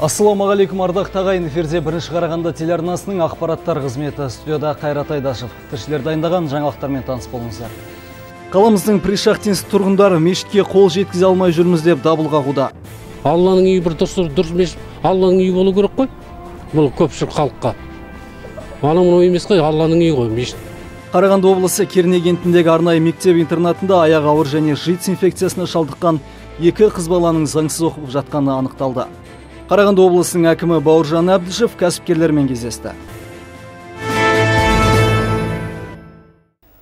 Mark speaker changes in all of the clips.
Speaker 1: ассалаумағалейкум ардақты ағайын эфирде бірінші қарағанды телеарнасының ақпараттар қызметі студияда қайрат айдашев. Тілшілер дайындаған жаңалықтармен таныс болыңыздар. Қаламыздың пришахтинск тұрғындары мешітке қол жеткізе алмай жүрміз деп дабыл қағуда.
Speaker 2: Алланың үйі бір дұрыс дұрыс мешіт алланың үйі болу керек қой. Бұл көпшілік халыққа. Анау мынау емес қой алланың үйі ғой мешіт.
Speaker 1: Қарағанды облысы керней кентіндегі арнайы мектеп интернатында аяқ ауыр және жиц инфекциясына шалдыққан екі қыз баланың заңсыз оқып жатқаны анықталды. Қарағанды облысының әкімі бауыржан әбдішев кәсіпкерлермен кездесті.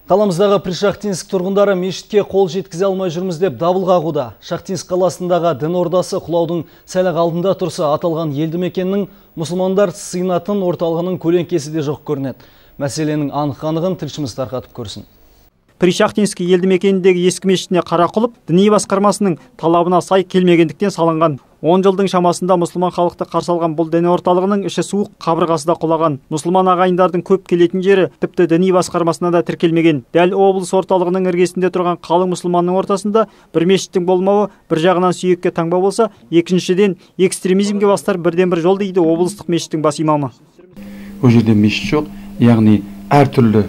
Speaker 1: Қаламыздағы пришахтинск тұрғындары мешітке қол жеткізе алмай жүрміз деп дабыл қағуда. Шахтинск қаласындағы дін ордасы құлаудың сәл алдында тұрса аталған елді мекеннің мұсылмандар сыйынатын орталығының көлеңкесі де жоқ көрінеді. Мәселенің анық анығын тілшіміз тарқатып көрсін.
Speaker 3: Пришахтинский елді мекеніндегі ескі мешітіне қарақұлып діни басқармасының талабына сай келмегендіктен салынған. Он жылдың шамасында мұсылман халықты қарсы алған бұл діни орталығының іші суық қабырғасы да құлаған. Мұсылман ағайындардың көп келетін жері тіпті діни басқармасына да тіркелмеген. Дәл облыс орталығының іргесінде тұрған қалың мұсылманның ортасында бір мешіттің болмауы бір жағынан сүйекке таңба болса екіншіден экстремизмге бастар бірден бір жол дейді облыстық мешіттің бас имамы.
Speaker 4: Ол жерде мешіт жоқ яғни әртүрлі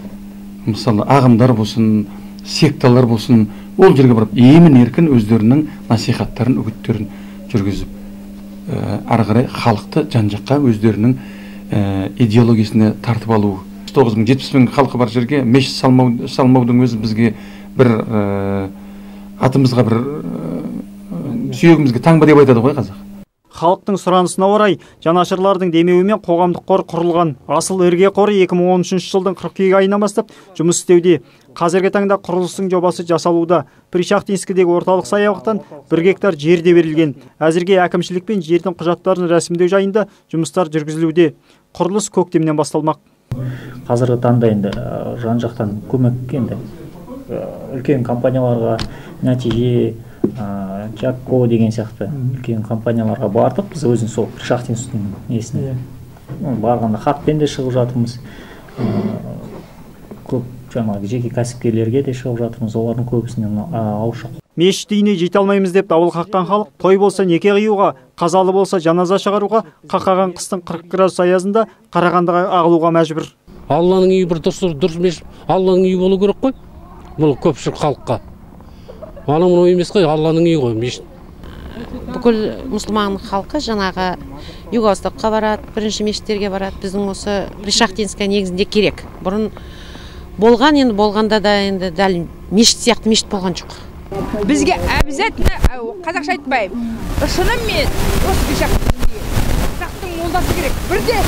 Speaker 4: мысалы ағымдар болсын секталар болсын ол жерге барып емін еркін өздерінің насихаттарын үгіттерін жүргізіп ары қарай халықты жан жаққа өздерінің идеологиясына тартып алу. Тоғыз мың жетпіс мың халқы бар жерге мешіт салмау, салмаудың өзі бізге бір атымызға бір сүйегімізге таңба деп айтады ғой қазақ.
Speaker 3: Халықтың сұранысына орай жанашырлардың демеуімен қоғамдық қор құрылған. Асыл ірге қоры 2013 жылдың қыркүйек айынан бастап жұмыс істеуде. Қазіргі таңда құрылыстың жобасы жасалуда. Пришахтинскідегі орталық саябақтан бір гектар жер де берілген. Әзірге әкімшілікпен жердің құжаттарын рәсімдеу жайында жұмыстар жүргізілуде. Құрылыс көктемнен басталмақ.
Speaker 5: Қазіргі таңда енді жан жақтан көмек енді үлкен компанияларға нәтиже жакко деген сияқты. Үлкен компанияларға бардық. Біз өзіміз сол шахтинстің несіне барғанда хатпен де шығып жатырмыз. Көп жаңағы жеке кәсіпкерлерге де шығып жатырмыз. Олардың көбісінен ауызша
Speaker 3: мешіт үйіне жете алмаймыз деп дабыл қаққан халық той болса неке қиюға қазалы болса жаназа шығаруға қақаған қыстың қырық градус аязында қарағандыға ағылуға мәжбүр.
Speaker 2: Алланың үйі бір дұрыс дұрыс мешіт. Алланың үйі болу керек қой. Бұл көпшілік халыққа. Анау мынау емес қой алланың үйі ғой мешіт.
Speaker 6: Бүкіл мұсылман халқы жаңағы юго востокқа барады бірінші мешіттерге барады. Біздің осы пришахтинская негізінде керек. Бұрын болған енді болғанда да енді дәл мешіт сияқты мешіт болған жоқ.
Speaker 7: Бізге обязательно қазақша айтпаймын шынымен осы пришахтинский молдасы керек бірде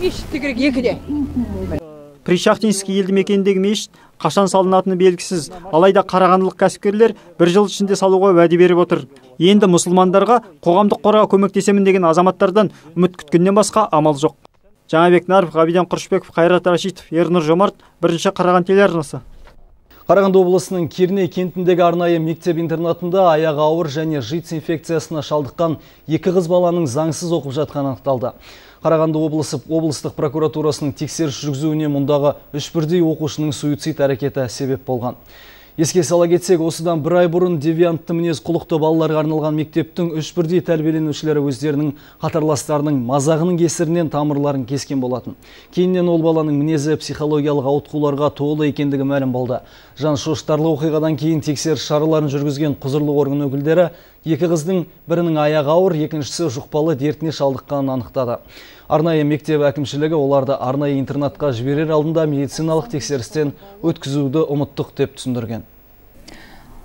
Speaker 7: мешіті керек екіде.
Speaker 3: Пришахтинский елді мекеніндегі мешіт қашан салынатыны белгісіз. Алайда қарағандылық кәсіпкерлер бір жыл ішінде салуға уәде беріп отыр. Енді мұсылмандарға қоғамдық қорға көмектесемін деген азаматтардан үміт күткеннен басқа амал жоқ. Жаңабек наров ғабиден құрышбеков қайрат рашитов ернұр жомарт бірінші қараған телеарнасы.
Speaker 1: Қарағанды облысының Керней кентіндегі арнайы мектеп интернатында аяғы ауыр және жиц инфекциясына шалдыққан екі қыз баланың заңсыз оқып жатқаны анықталды. Қарағанды облысы облыстық прокуратурасының тексеріс жүргізуіне мұндағы үш бірдей оқушының суицид әрекеті себеп болған. Еске сала кетсек, осыдан бір ай бұрын девиантты мінез құлықты балаларға арналған мектептің үш бірдей тәрбиеленушілері өздерінің қатарластарының мазағының кесірінен тамырларын кескен болатын. Кейіннен ол баланың мінезі психологиялық ауытқуларға толы екендігі мәлім болды. Жан шошытарлы оқиғадан кейін тексеріс шараларын жүргізген құзырлы орган өкілдері екі қыздың бірінің аяғы ауыр, екіншісі жұқпалы дертіне шалдыққанын анықтады. Арнайы мектеп әкімшілігі оларды арнайы интернатқа жіберер алдында медициналық тексерістен өткізуді ұмыттық деп түсіндірген.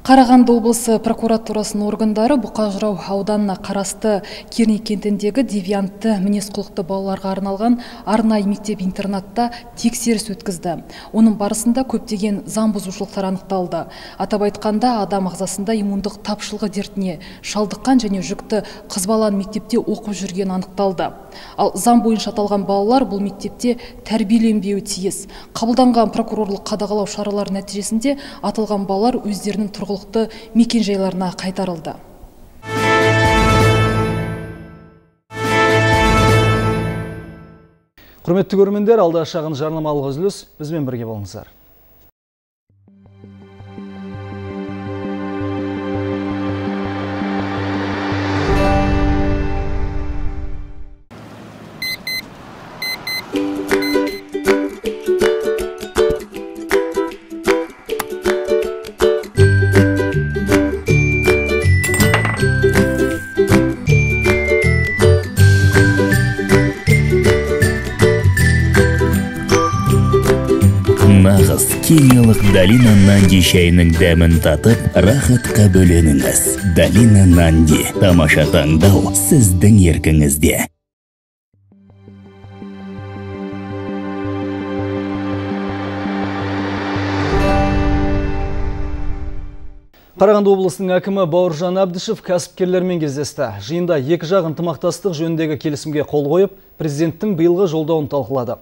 Speaker 8: Қарағанды облысы прокуратурасының органдары Бұқажырау ауданына қарасты Керней кентіндегі девиантты мінез құлықты балаларға арналған арнайы мектеп интернатта тексеріс өткізді. Оның барысында көптеген заң бұзушылықтар анықталды. Атап айтқанда адам ағзасында иммундық тапшылығы дертіне шалдыққан және жүкті қыз баланы мектепте оқып жүрген анықталды. Ал заң бойынша аталған балалар бұл мектепте тәрбиеленбеуі тиіс. Қабылданған прокурорлық қадағалау шаралары нәтижесінде аталған балалар өздерінің тұрғылықты мекен жайларына қайтарылды.
Speaker 1: Құрметті көрермендер алда шағын жарнамалық үзіліс бізбен бірге болыңыздар.
Speaker 9: Органикалық далина нанди шайының дәмін татып рахатқа бөленіңіз далина нанди тамаша таңдау сіздің еркіңізде
Speaker 1: Қарағанды облысының әкімі Бауыржан Әбдішев кәсіпкерлермен кездесті. Жиында екі жақ ынтымақтастық жөніндегі келісімге қол қойып, президенттің биылғы жолдауын талқылады.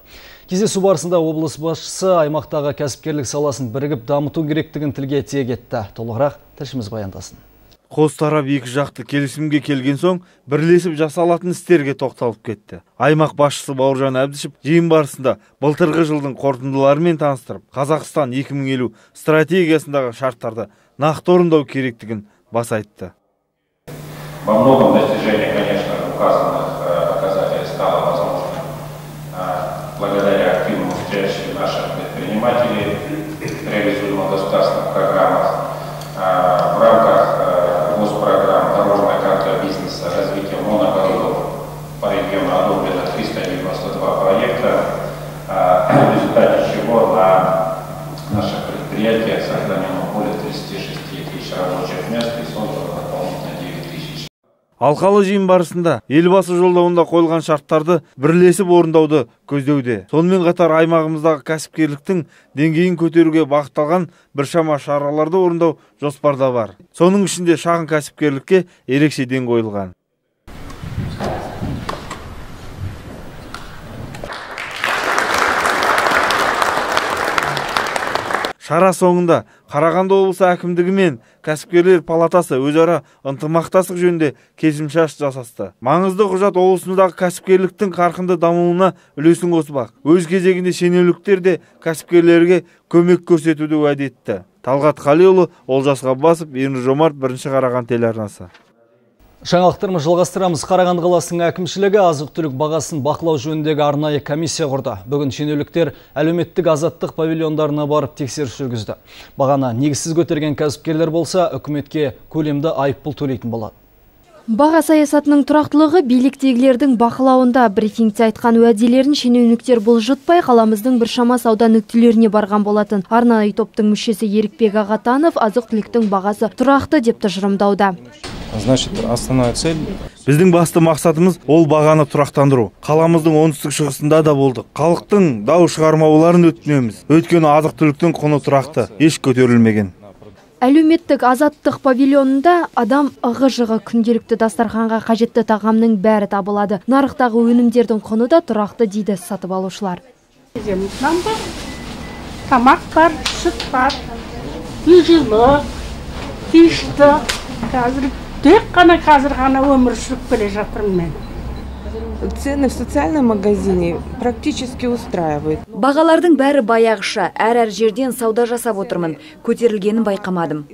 Speaker 1: Кездесу барысында облыс басшысы аймақтағы кәсіпкерлік саласын бірігіп дамыту керектігін тілге тиек етті. Толығырақ тілшіміз баяндасын.
Speaker 10: қос тарап екі жақты келісімге келген соң бірлесіп жасалатын істерге тоқталып кетті аймақ басшысы бауыржан әбдішев жиын барысында былтырғы жылдың қорытындыларымен таныстырып қазақстан 2050 стратегиясындағы шарттарды нақты орындау керектігін баса айтты
Speaker 11: во многом достижение конечно указанных
Speaker 10: алқалы жиын барысында елбасы жолдауында қойылған шарттарды бірлесіп орындауды көздеуде. Сонымен қатар аймағымыздағы кәсіпкерліктің деңгейін көтеруге бағытталған біршама шараларды орындау жоспарда бар. Соның ішінде шағын кәсіпкерлікке ерекше ден қойылған. Шара соңында қарағанды облысы әкімдігі мен кәсіпкерлер палатасы өзара ынтымақтастық жөнінде келісімшарт жасасты. Маңызды құжат облысымыздағы кәсіпкерліктің қарқынды дамуына үлесін қоспақ өз кезегінде шенеуніктер де кәсіпкерлерге көмек көрсетуді уәде етті. Талғат қалиұлы олжас ғаббасов ернұр жомарт бірінші қараған телеарнасы.
Speaker 1: Жаңалықтарымыз жалғастырамыз. Қарағанды қаласының әкімшілігі азық түлік бағасын бақылау жөніндегі арнайы комиссия құрды. Бүгін шенеуніктер әлеуметтік азаттық павильондарына барып тексеріс жүргізді. Бағаны негізсіз көтерген кәсіпкерлер болса, үкіметке көлемді айыппұл төлейтін болады.
Speaker 12: Баға саясатының тұрақтылығы биліктегілердің бақылауында брифингте айтқан уәделерін шенеуніктер бұлжытпай қаламыздың біршама сауда нүктелеріне барған болатын. Арнайы топтың мүшесі Ерікбек Ағатанов азық түліктің бағасы тұрақты деп тұжырымдауда.
Speaker 13: Значит, основная цель
Speaker 10: біздің басты мақсатымыз ол бағаны тұрақтандыру қаламыздың оңтүстік шығысында да болдық халықтың дау шығармауларын өтінеміз өйткені азық түліктің құны тұрақты еш көтерілмеген
Speaker 12: Әлеуметтік азаттық павильонында адам ығы-жығы күнделікті дастарханға қажетті тағамның бәрі табылады. Нарықтағы өнімдердің құны да тұрақты дейді сатып алушылар.
Speaker 14: нан бар тамақ бар сүт бар үй жылы кешті қазір тек қана қазір ғана өмір сүріп келе жатырмын мен
Speaker 15: Цены в социальном магазине практически устраивают.
Speaker 16: Бағалардың бәрі баяғыша, әр-әр жерден сауда жасап отырмын. Көтерілгенін байқамадым.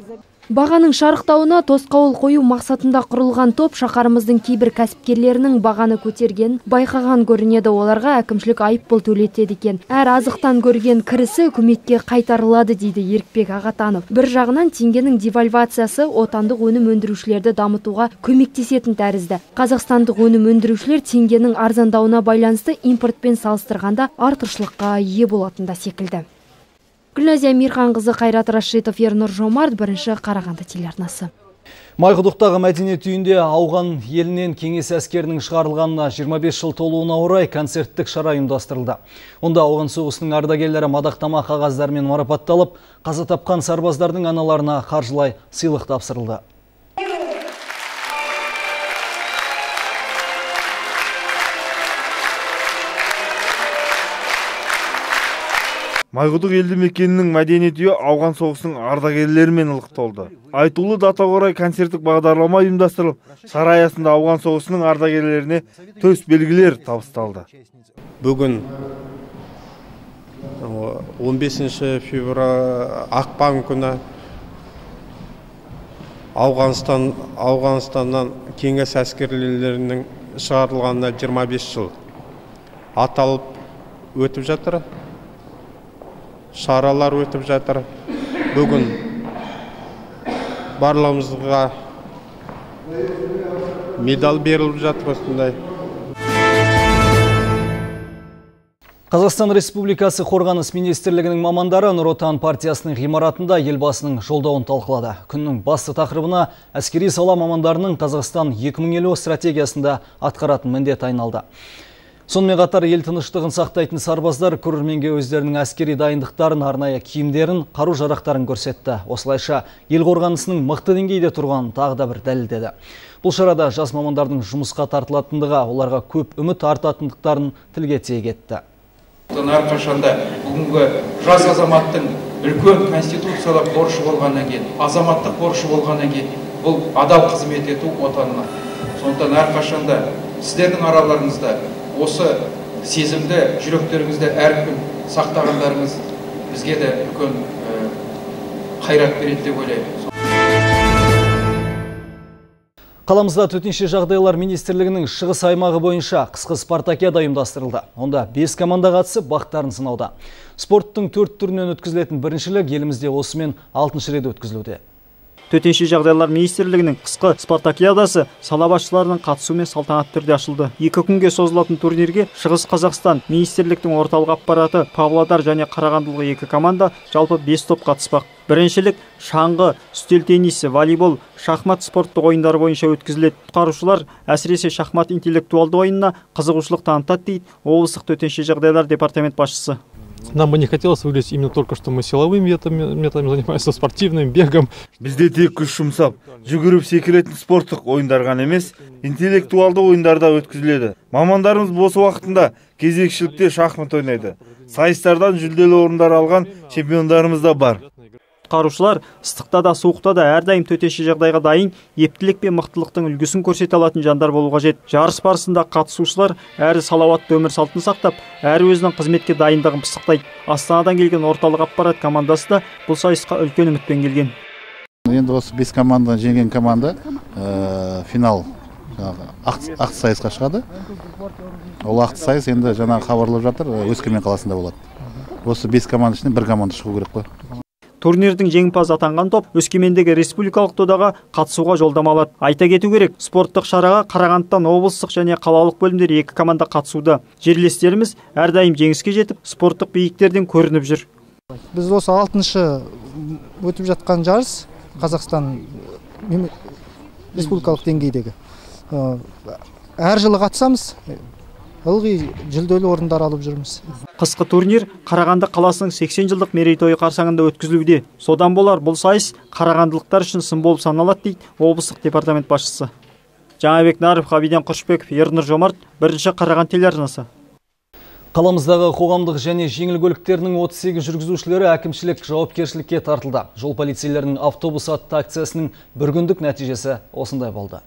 Speaker 12: Бағаның шарықтауына тосқауыл қою мақсатында құрылған топ шақарымыздың кейбір кәсіпкерлерінің бағаны көтерген байқаған көрінеді. Оларға әкімшілік айыппұл төлетеді екен. Әр азықтан көрген кірісі үкіметке қайтарылады дейді ерікбек ағатанов. Бір жағынан теңгенің девальвациясы отандық өнім өндірушілерді дамытуға көмектесетін тәрізді. Қазақстандық өнім өндірушілер теңгенің арзандауына байланысты импортпен салыстырғанда артықшылыққа ие болатын да секілді. Гүлназия мейірханқызы қайрат рашитов ернұр жомарт бірінші қарағанды телеарнасы
Speaker 1: Майқұдықтағы мәдениет үйінде ауған елінен кеңес әскерінің шығарылғанына 25 жыл толуына орай концерттік шара ұйымдастырылды. Онда ауған соғысының ардагерлері мадақтама қағаздармен марапатталып, қаза тапқан сарбаздардың аналарына қаржылай сыйлық тапсырылды.
Speaker 10: Майқұдық елді мекенінің мәдениет үйі ауған соғысының ардагерлерімен толды айтулы датаға орай концерттік бағдарлама ұйымдастырылып шара аясында ауған соғысының ардагерлеріне төс белгілер табысталды.
Speaker 13: Бүгін 15 февраль ақпан күні ауғанстан ауғанстаннан кеңес әскерлерінің шығарылғанына 25 жыл аталып өтіп жатыр. Шаралар өтіп жатыр бүгін барлығымызға медаль беріліп жатыр осындай
Speaker 1: Қазақстан Республикасы қорғаныс министрлігінің мамандары Нұр Отан партиясының ғимаратында елбасының жолдауын талқылады. Күннің басты тақырыбына әскери сала мамандарының Қазақстан 2050 стратегиясында атқаратын міндет айналды. Сонымен қатар ел тыныштығын сақтайтын сарбаздар көрерменге өздерінің әскери дайындықтарын, арнайы киімдерін, қару жарақтарын көрсетті. Осылайша ел қорғанысының мықты деңгейде тұрғанын тағы да бір дәлелдеді. Бұл шарада жас мамандардың жұмысқа тартылатындығы, оларға көп үміт артатындықтарын тілге тиек етті.
Speaker 17: әрқашанда бүгінгі жас азаматтың үлкен конституциялық борышы болғаннан кейін азаматтық борышы болғаннан кейін бұл адал қызмет ету отанына сондықтан әрқашанда сіздердің араларыңызда осы сезімді жүректеріңізде әркім сақтағандарыңыз бізге де үлкен қайрат береді деп ойлаймын
Speaker 1: Қаламызда төтенше жағдайлар министрлігінің шығыс аймағы бойынша қысқы спартакиада ұйымдастырылды. Онда 5 команда қатысып бақтарын сынауда. Спорттың төрт түрінен өткізілетін біріншілік елімізде осымен 6 рет өткізілуде.
Speaker 3: Төтенше жағдайлар министрлігінің қысқы спартакиадасы сала басшыларының қатысуымен салтанатты түрде ашылды. Екі күнге созылатын турнирге шығыс қазақстан министрліктің орталық аппараты павлодар және қарағандылық екі команда жалпы бес топ қатыспақ. Біріншілік шаңғы үстел теннисі волейбол шахмат спорттық ойындары бойынша өткізіледі. Құтқарушылар әсіресе шахмат интеллектуалды ойынына қызығушылық танытады дейді облыстық төтенше жағдайлар департамент басшысы.
Speaker 18: Нам бы не хотелось выглядеть именно только, что мы силовыми методами, методами занимаемся, спортивным, бегом.
Speaker 10: Бізде тек күш жұмсап, жүгіріп секіретін спорттық ойындар ғана емес, интеллектуалды ойындар да өткізіледі. Мамандарымыз бос уақытында кезекшілікте шахмат ойнайды. Сайыстардан жүлделі орындар алған чемпиондарымыз да бар.
Speaker 3: Құтқарушылар ыстықта да суықта да әрдайым төтенше жағдайға дайын ептілік пен мықтылықтың үлгісін көрсете алатын жандар болу қажет. Жарыс барысында қатысушылар әрі салауатты өмір салтын сақтап әрі өзінің қызметке дайындығын пысықтайды. Астанадан келген орталық аппарат командасы да бұл сайысқа үлкен үмітпен келген.
Speaker 19: Енді осы бес команданы жеңген команда ә, финал жаңағы ақ сайысқа шығады. Ол ақты сайыс енді жаңағы хабарлап жатыр өскемен қаласында болады. Осы бес команда ішінен бір команда шығу керек қой.
Speaker 3: Турнирдің жеңімпазы атанған топ өскемендегі республикалық додаға қатысуға жолдама алады айта кету керек спорттық шараға қарағандыдан облыстық және қалалық бөлімдер екі команда қатысуда. Жерлестеріміз әрдайым жеңіске жетіп спорттық биіктерден көрініп жүр.
Speaker 20: Біз осы алтыншы өтіп жатқан жарыс қазақстан республикалық деңгейдегі. Әр жылы қатысамыз ылғи жүлделі орындар алып жүрміз.
Speaker 3: Қысқы турнир қарағанды қаласының 80 жылдық мерейтойы қарсаңында өткізілуде. Содан болар бұл сайыс қарағандылықтар үшін сын болып саналады дейді облыстық департамент басшысы. Жаңабек наров ғабиден құрышбеков ернұр жомарт бірінші қараған телеарнасы.
Speaker 1: Қаламыздағы қоғамдық және жеңіл көліктерінің 38 жүргізушілері әкімшілік жауапкершілікке тартылды. Жол полицейлерінің автобус атты акциясының бір күндік нәтижесі осындай болды.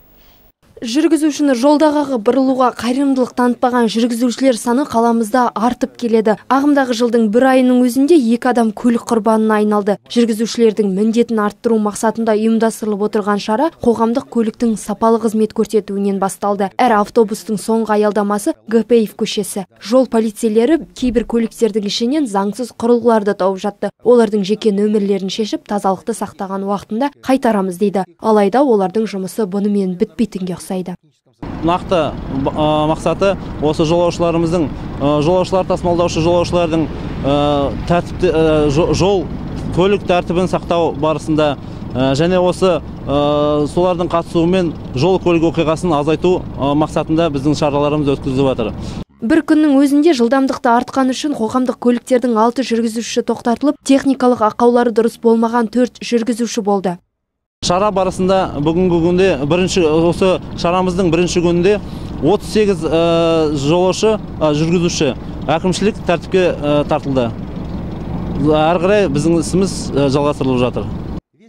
Speaker 12: Жүргізушіні жолдағы бұрылуға қайырымдылық танытпаған жүргізушілер саны қаламызда артып келеді. Ағымдағы жылдың бір айының өзінде екі адам көлік құрбанына айналды. Жүргізушілердің міндетін арттыру мақсатында ұйымдастырылып отырған шара қоғамдық көліктің сапалы қызмет көрсетуінен басталды. Әр автобустың соңғы аялдамасы гпиев көшесі. Жол полицейлері кейбір көліктердің ішінен заңсыз құрылғыларды тауып жатты. Олардың жеке нөмірлерін шешіп тазалықты сақтаған уақытында қайтарамыз дейді. Алайда олардың жұмысы бұнымен бітпейтінге ұқсайды ұқсайды
Speaker 21: нақты мақсаты осы жолаушыларымыздың жолаушылар тасымалдаушы жолаушылардың тәртіпті жол көлік тәртібін сақтау барысында және осы солардың қатысуымен жол көлік оқиғасын азайту мақсатында біздің шараларымыз өткізіліп жатыр.
Speaker 12: Бір күннің өзінде жылдамдықты артқан үшін қоғамдық көліктердің алты жүргізушісі тоқтатылып техникалық ақаулары дұрыс болмаған төрт жүргізуші болды.
Speaker 21: Шара барысында бүгінгі күнде бірінші осы шарамыздың бірінші күнінде 38 жолаушы жүргізуші әкімшілік тәртіпке тартылды. Әрі қарай біздің ісіміз жалғастырылып жатыр.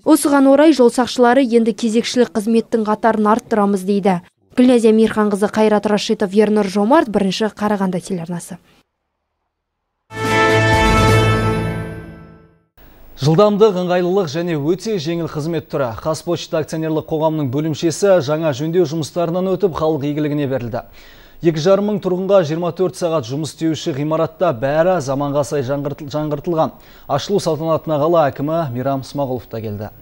Speaker 12: Осыған орай жол сақшылары енді кезекшілік қызметтің қатарын арттырамыз дейді. Гүлназия мейірханқызы қайрат рашитов ернұр жомарт бірінші қарағанды телеарнасы.
Speaker 1: Жылдамдық, ыңғайлылық және өте жеңіл қызмет түрі. Қазпочта акционерлік қоғамның бөлімшесі жаңа жөндеу жұмыстарынан өтіп халық игілігіне берілді. Екі жарым мың тұрғынға 24 сағат жұмыс істеуші ғимаратта бәрі заманға сай жаңғыртылған. Ашылу салтанатына қала әкімі Мирам Смағұлов та келді.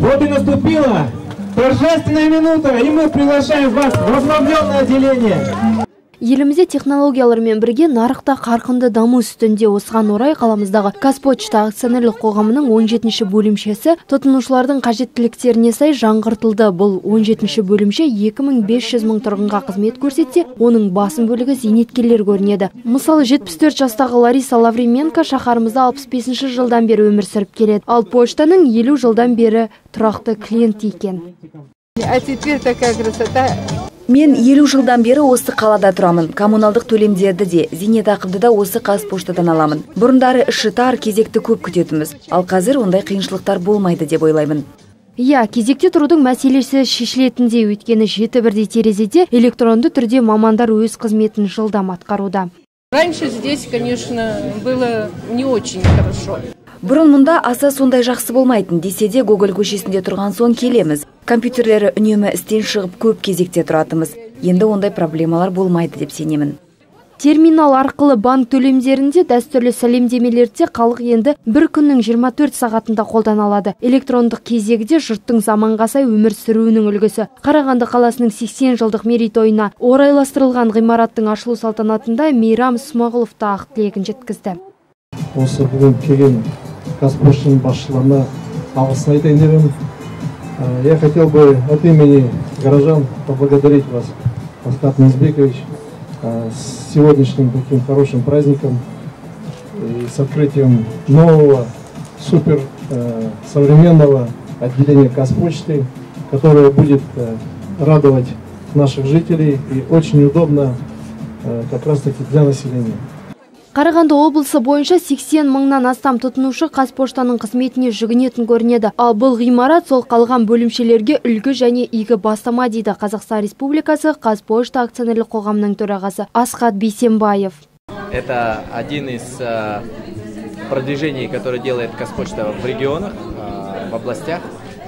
Speaker 22: Вот и наступило
Speaker 23: Торжественная минута, и мы приглашаем вас в отделение.
Speaker 12: Елімізде технологиялармен бірге нарықта қарқынды даму үстінде осыған орай қаламыздағы қазпочта акционерлік қоғамының 17-ші бөлімшесі тұтынушылардың қажеттіліктеріне сай жаңғыртылды. Бұл 17-ші бөлімше 2500 мың тұрғынға қызмет көрсетсе оның басым бөлігі зейнеткерлер көрінеді. Мысалы 74 жастағы лариса лаврименко шаһарымызда 65 жылдан бері өмір сүріп келеді. Ал поштаның 50 жылдан бері тұрақты клиент екен.
Speaker 22: А теперь такая красота.
Speaker 16: Мен елу жылдан бері осы қалада тұрамын. Коммуналдық төлемдерді де зейнетақымды да осы қазпоштадан аламын. Бұрындары іші тар кезекті көп күтетінбіз. Ал қазір ондай қиыншылықтар болмайды деп ойлаймын.
Speaker 12: Иә, кезекте тұрудың мәселесі шешілетіндей өйткені жеті бірдей терезеде электронды түрде мамандар өз қызметін жылдам атқаруда.
Speaker 22: Раньше здесь, конечно, было не очень хорошо.
Speaker 16: Бұрын мұнда аса сондай жақсы болмайтын десе де гоголь көшесінде тұрған соң келеміз компьютерлері үнемі істен шығып көп кезекте тұратынбыз енді ондай проблемалар болмайды деп сенемін
Speaker 12: Терминал арқылы банк төлемдерінде дәстүрлі сәлемдемелерде халық енді бір күннің 24 сағатында қолдана алады. Электрондық кезегіде жұрттың заманға сай өмір сүруінің үлгісі. Қарағанды қаласының 80 жылдық мерейтойына орайластырылған ғимараттың ашылу салтанатында Мейрам Смағұлов та ақ тілегін жеткізді.
Speaker 23: Осы бүгін келген Қазпоштаның басшыларына алғыс айтайын деп Я хотел бы от имени горожан поблагодарить вас, Аскат Мизбекович, э, с сегодняшним таким хорошим праздником и с открытием нового супер э, современного отделения Казпочты, которое будет э, радовать наших жителей и очень удобно э, как раз таки для населения.
Speaker 12: Қарағанды облысы бойынша 80 мыңнан астам тұтынушы Қазпоштаның қызметіне жүгінетін көрінеді. Ал бұл ғимарат сол қалған бөлімшелерге үлгі және игі бастама дейді Қазақстан Республикасы Қазпошта акционерлік қоғамының төрағасы Асхат Бейсенбаев.
Speaker 24: Это один из э, продвижений, которое делает Казпочта в регионах, э, в областях,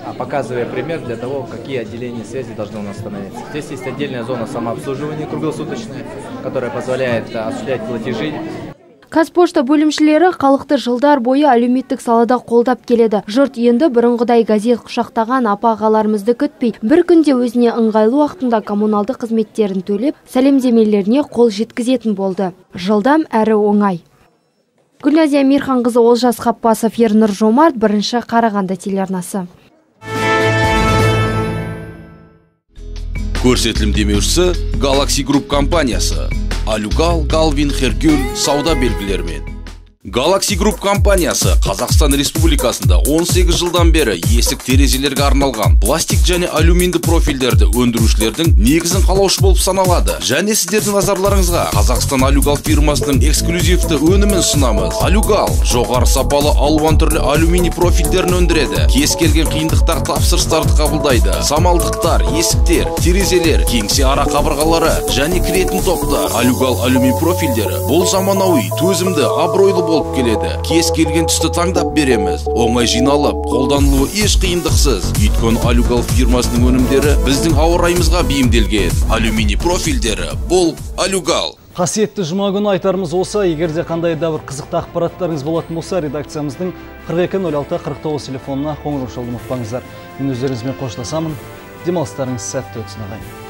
Speaker 24: а показывая пример для того, какие отделения связи должны у нас становиться. Здесь есть отдельная зона самообслуживания круглосуточная, которая позволяет э, осуществлять платежи
Speaker 12: Қазпошта бөлімшелері халықты жылдар бойы әлеуметтік салада қолдап келеді. Жұрт енді бұрынғыдай газет құшақтаған апа ағаларымызды күтпей, бір күнде өзіне ыңғайлы уақытында коммуналды қызметтерін төлеп, сәлемдемелеріне қол жеткізетін болды. Жылдам әрі оңай. Гүлназия Мирханқызы Олжас Қаппасов, Ернұр Жомарт, бірінші Қарағанды телеарнасы.
Speaker 25: көрсетілім демеушісі Galaxy Group компаниясы алюгал галвин херкюль сауда белгілерімен. Galaxy Group компаниясы Қазақстан Республикасында 18 жылдан бері есік терезелерге арналған пластик және алюминді профильдерді өндірушілердің негізін қалаушы болып саналады. Және сіздердің назарларыңызға Қазақстан Алюгал фирмасының эксклюзивті өнімін ұсынамыз. Алюгал жоғары сапалы алуан түрлі алюминий профильдерін өндіреді. Кез келген қиындықтар тапсырыстарды қабылдайды. Самалдықтар, есіктер, терезелер, кеңсе ара қабырғалары және кіретін топтар. Алюгал алюминий профильдері бұл заманауи, төзімді, абыройлы болып келеді кез келген түсті таңдап береміз оңай жиналып қолданылуы еш қиындықсыз өйткені алюгал фирмасының өнімдері біздің ауа райымызға бейімделген алюминий профильдері бұл алюгал
Speaker 1: Қасиетті жұма күні айтарымыз осы, егерде қандай да бір қызықты ақпараттарыңыз болатын болса, редакциямыздың 4206-49 телефонына қоңырау шалуды ұмытпаңыздар. Мен өздеріңізбен қоштасамын. Демалыстарыңыз сәтті өтсін ағайын.